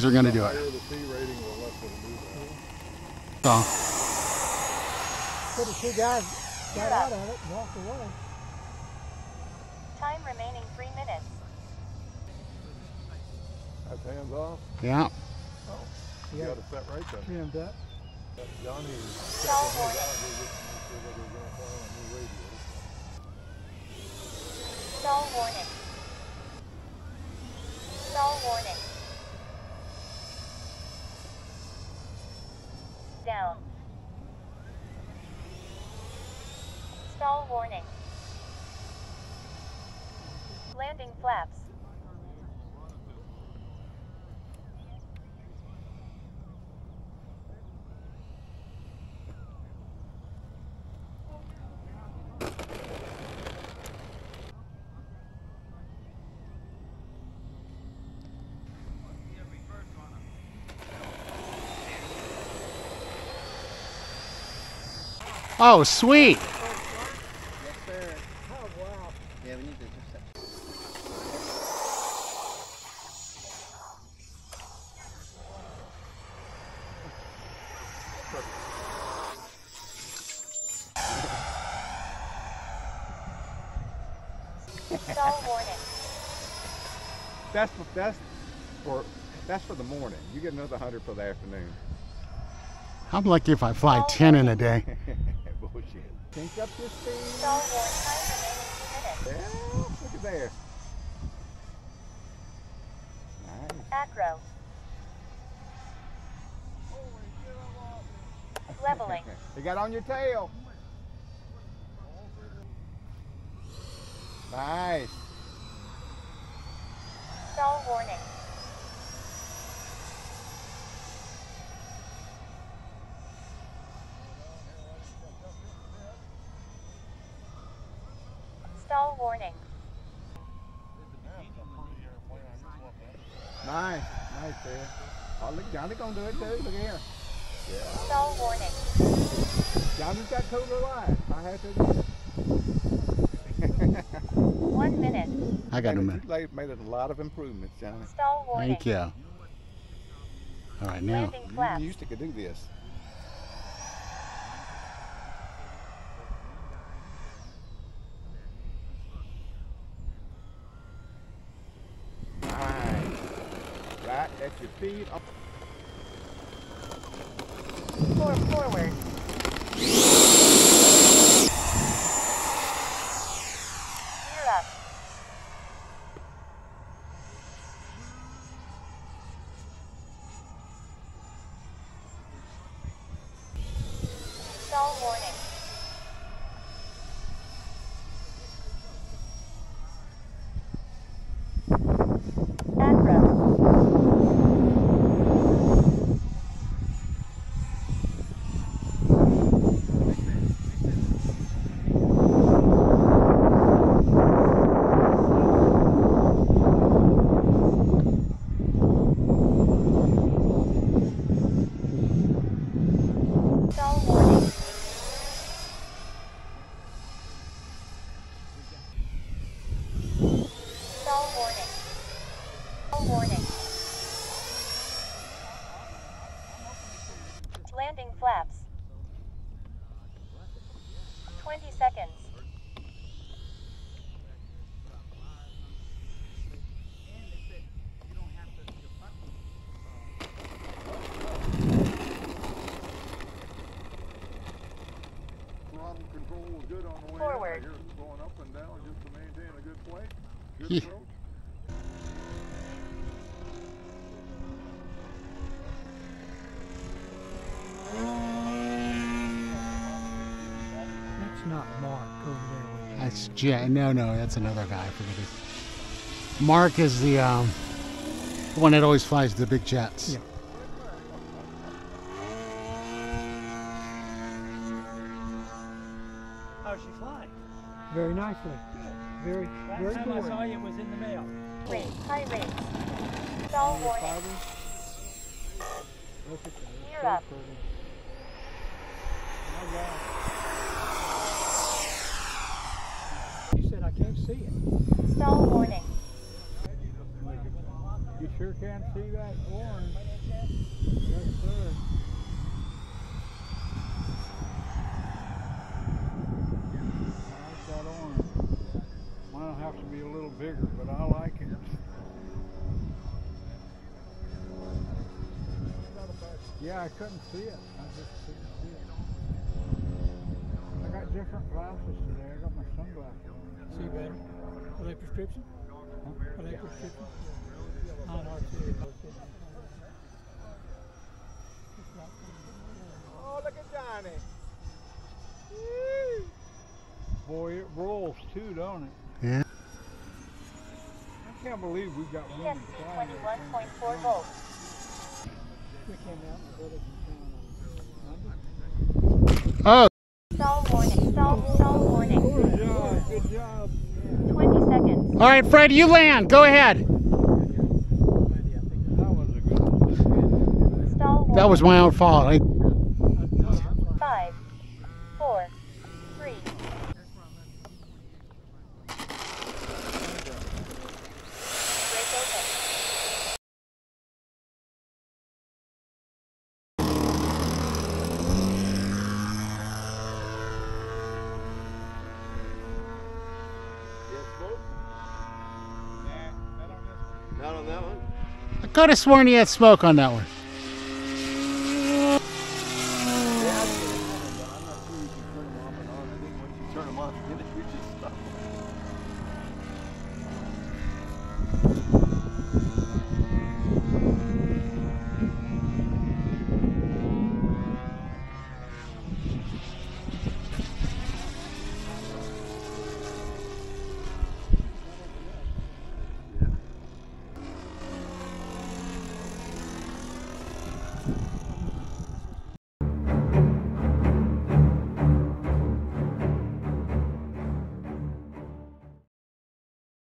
these are going to do it. Higher the T rating, the less it'll do. So, So the two guys got out of it and walked away. Time remaining three minutes. That's hands off. yeah. You Yeah. gotta set right then. Trimmed up. Johnny was Stall checking his warning. out here just to make sure that they're gonna fire on new radios. Stall warning. Stall warning. Down. Warning. Landing flaps. Oh, sweet. Stall warning. That's for, that's for that's for the morning. You get another hundred for the afternoon. I'm lucky if I fly 10 in a day. Bullshit. Sync up your speed. Stall warning. Time remaining two minutes. Yeah, look at there. Nice. Acro. Leveling. You got on your tail. Nice. Stall warning. Stall warning. Nice. Nice there. Oh, look, Johnny gonna do it too. Look here. Stall warning. Johnny's got blue eyes. I have to. One minute. I got a Made minute. it- You laid- made a lot of improvements, Johnny. Stall warning. Thank you. All right, now. Landing You used to could do this. Nice. Right at your feet. Four forward. Gear up. Stall warning. Acro. Stall warning. Stall warning. Stall warning. Landing flaps. 20 seconds. Throttle control was good on the way. Forward. In. Here's it going up and down just to maintain a good flight. Good Yeah. approach. That's not Mark over there. That's Jay. No, no, that's another guy. I forget his. Mark is the um, one that always flies the big jets. Yeah. How's she flying? Very nicely. Very, very Last time I saw you was in the mail. Rate. High rates. Stall warning. Gear up. You said I can't see it. Stall warning. You sure sure can see that orange. Yes, sir. That orange. Mine'll have to be a little bigger, but I like it. Yeah, I couldn't see it. I just couldn't see it. I got different glasses today. I sunglasses. See better? Are they prescription? Are they prescription? Not our. Oh, look at Johnny. Boy, it rolls too, don't it? Yeah. I can't believe we got one ESC inside. 21.4 volts. We came out and brother from town on Monday. Oh, Stall warning. Stall, stall warning. Good job, good job. 20 seconds. All right, Fred, you land. Go ahead. That was a good one. Stall warning. That was my own fault. I, could have sworn he had smoke on that one.